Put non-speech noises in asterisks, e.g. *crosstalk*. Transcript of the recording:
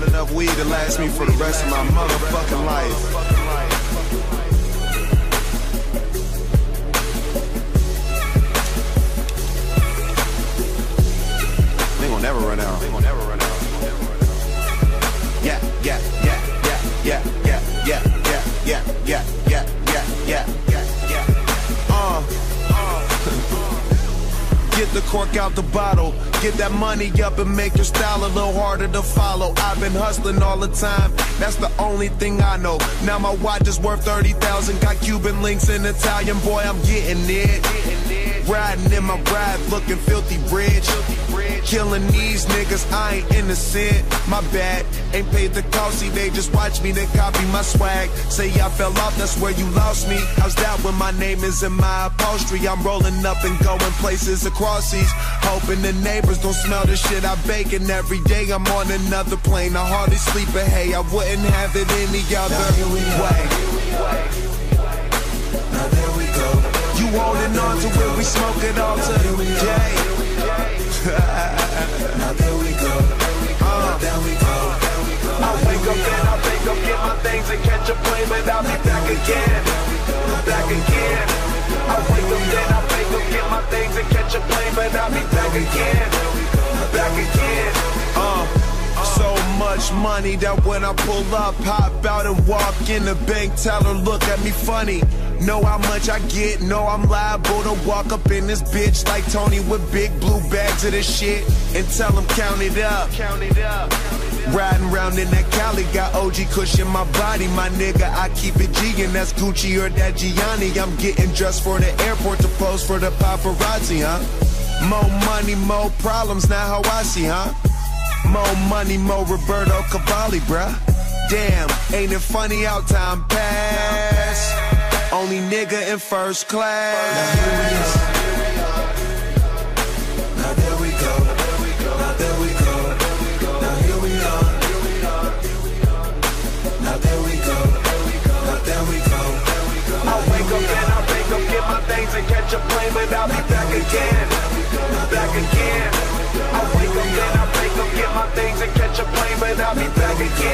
got enough weed to last me for the rest of my motherfucking life. Never run out. They never run out. Yeah, yeah, yeah, yeah, yeah, yeah, yeah, yeah, yeah, yeah, Get the cork out the bottle. Get that money up and make your style a little harder to follow. I've been hustling all the time. That's the only thing I know. Now my watch is worth 30,000. Got Cuban links and Italian. Boy, I'm getting it. Riding in my ride, looking filthy rich. Killing these niggas, I ain't innocent. My bad, ain't paid the cost. See, they just watch me, they copy my swag. Say I fell off, that's where you lost me. How's that when my name is in my upholstery? I'm rolling up and going places across seas. Hoping the neighbors don't smell the shit I bake. And every day I'm on another plane. I hardly sleep, but hey, I wouldn't have it any other way. Smoke it all today. *laughs* Now there we go. Now there we go. I wake up and I wake up, get my things and catch a plane, but I'll be back again, back again. I wake up and I wake up, get my things and catch a plane, but I'll be back again, back again. Uh. So much money that when I pull up, hop out and walk in the bank, teller look at me funny. Know how much I get, know I'm liable to walk up in this bitch like Tony with big blue bags of this shit and tell him count it up. Count it up. Riding round in that Cali, got OG cushion my body, my nigga. I keep it G and that's Gucci or that Gianni. I'm getting dressed for the airport to pose for the paparazzi, huh? More money, more problems, not how I see, huh? More money, more Roberto Cavalli, bruh. Damn, ain't it funny how time pass? In first class. Now there we go. Now there we go. Now here we are. Now there we go. Now there we go. I wake up and I wake up, get my things and catch a plane, but I'll be back again, back again. I wake up and I wake up, get my things and catch a plane, but I'll be back again,